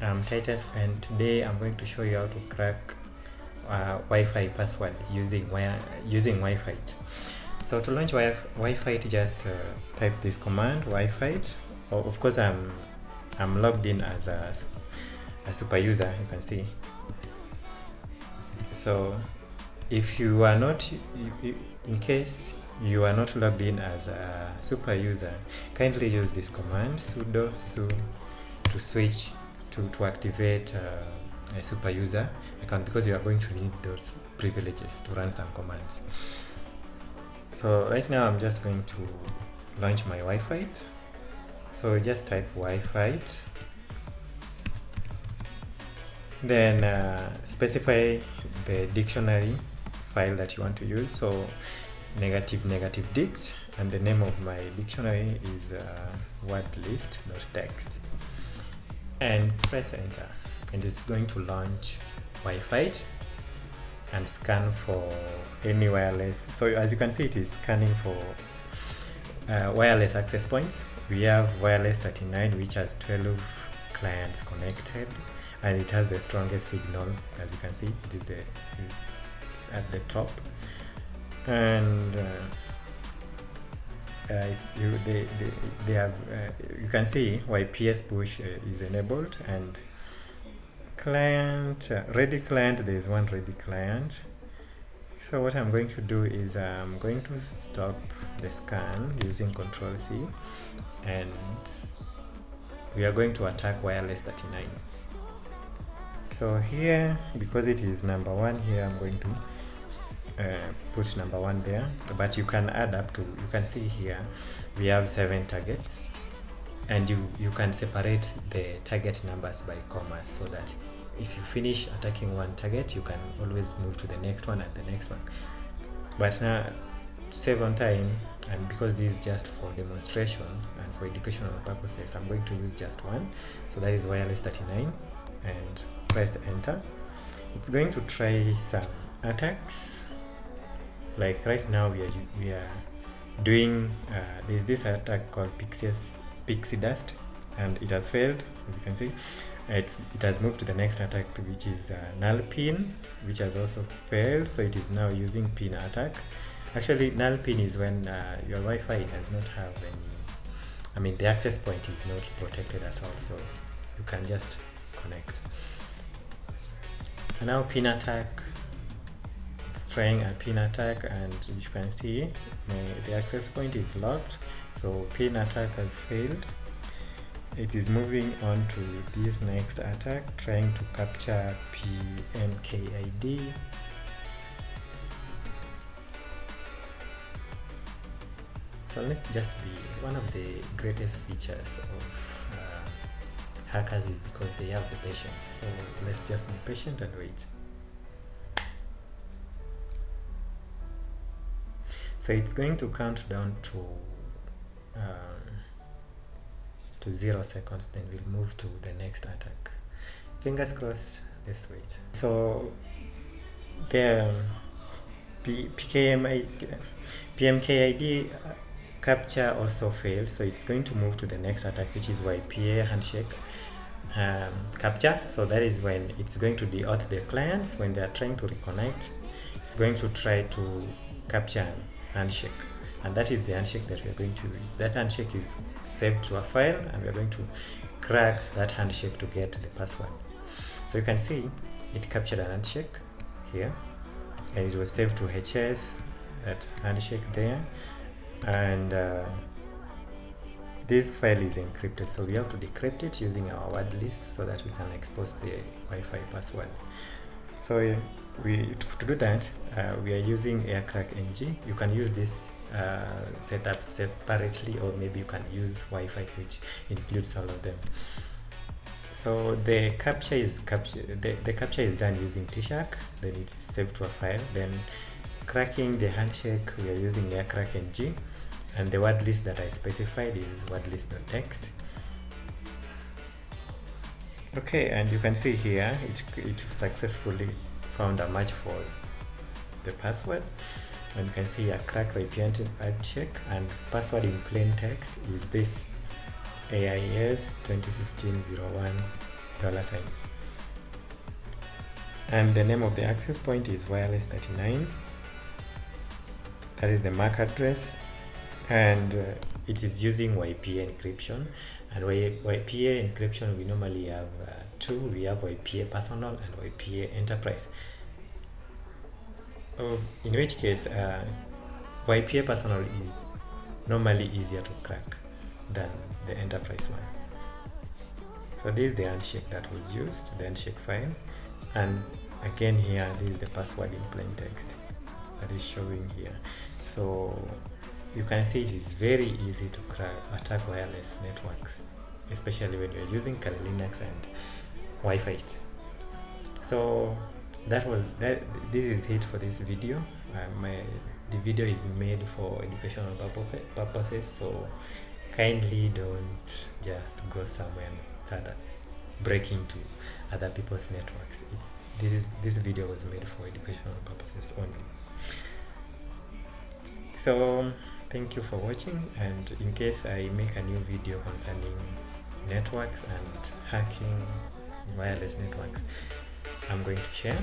Titus and today I'm going to show you how to crack uh, Wi-Fi password using wire using Wi-Fi. So to launch wi- Wi-Fi, just uh, type this command Wi-Fi. Oh, of course, I'm I'm logged in as a, a super user. You can see. So if you are not, in case you are not logged in as a super user, kindly use this command sudo su to switch to, to activate uh, a super user account because you are going to need those privileges to run some commands. So right now I'm just going to launch my Wi-Fi. So just type Wi-Fi. Then uh, specify the dictionary file that you want to use. So negative negative dict and the name of my dictionary is uh, word list.txt and press enter. And it's going to launch Wi-Fi and scan for any wireless. So as you can see it is scanning for uh, wireless access points. We have wireless 39 which has 12 clients connected and it has the strongest signal as you can see. It is the at the top. And uh, you, they, they, they have uh, you can see why PS push uh, is enabled and client uh, ready client there is one ready client. So what I'm going to do is I'm going to stop the scan using control C and we are going to attack wireless 39 so here because it is number one here I'm going to uh, put number one there but you can add up to you can see here we have seven targets and you you can separate the target numbers by commas so that if you finish attacking one target you can always move to the next one and the next one. But now save on time and because this is just for demonstration and for educational purposes i'm going to use just one. So that is wireless 39 and press enter. It's going to try some attacks like right now we are we are doing uh, there's this attack called pixies pixie dust and it has failed as you can see. It's it has moved to the next attack which is uh, null pin which has also failed so it is now using pin attack. Actually null pin is when uh, your wi-fi does not have any i mean the access point is not protected at all so you can just connect. And now pin attack trying a pin attack and you can see the access point is locked. So pin attack has failed. It is moving on to this next attack trying to capture PMKID so let's just be one of the greatest features of uh, hackers is because they have the patience. So let's just be patient and wait so it's going to count down to um, to zero seconds then we'll move to the next attack. Fingers crossed let's wait. So the P- PKMI, PMKID capture also failed so it's going to move to the next attack which is YPA handshake um, capture. So that is when it's going to deauth the clients when they are trying to reconnect it's going to try to capture handshake. And that is the handshake that we're going to that handshake is saved to a file and we're going to crack that handshake to get the password. So you can see it captured an handshake here and it was saved to hs that handshake there. And uh, this file is encrypted so we have to decrypt it using our word list so that we can expose the wi-fi password. So we to do that uh, we are using aircrack ng you can use this uh, setup separately or maybe you can use wi-fi which includes all of them. So the capture is capture the, the capture is done using tshark. Then it is saved to a file. Then cracking the handshake we are using aircrack ng and the word list that i specified is word list.txt okay and you can see here it, it successfully found a match for the password. And you can see a cracked IP handshake and password in plain text is this. AIS 2015 01 dollar sign. And the name of the access point is wireless 39 that is the MAC address. And uh, it is using YPA encryption. And YPA encryption we normally have uh, two we have YPA personal and YPA enterprise. Oh, in which case uh, YPA personal is normally easier to crack than the enterprise one. So this is the handshake that was used the handshake file. And again here this is the password in plain text that is showing here. So you can see it is very easy to crack attack wireless networks especially when you're using Kali Linux and Wi-Fi so that was that this is it for this video. Uh, my the video is made for educational purposes so kindly don't just go somewhere and start breaking into other people's networks. It's this is this video was made for educational purposes only. So thank you for watching and in case i make a new video concerning networks and hacking wireless networks i'm going to share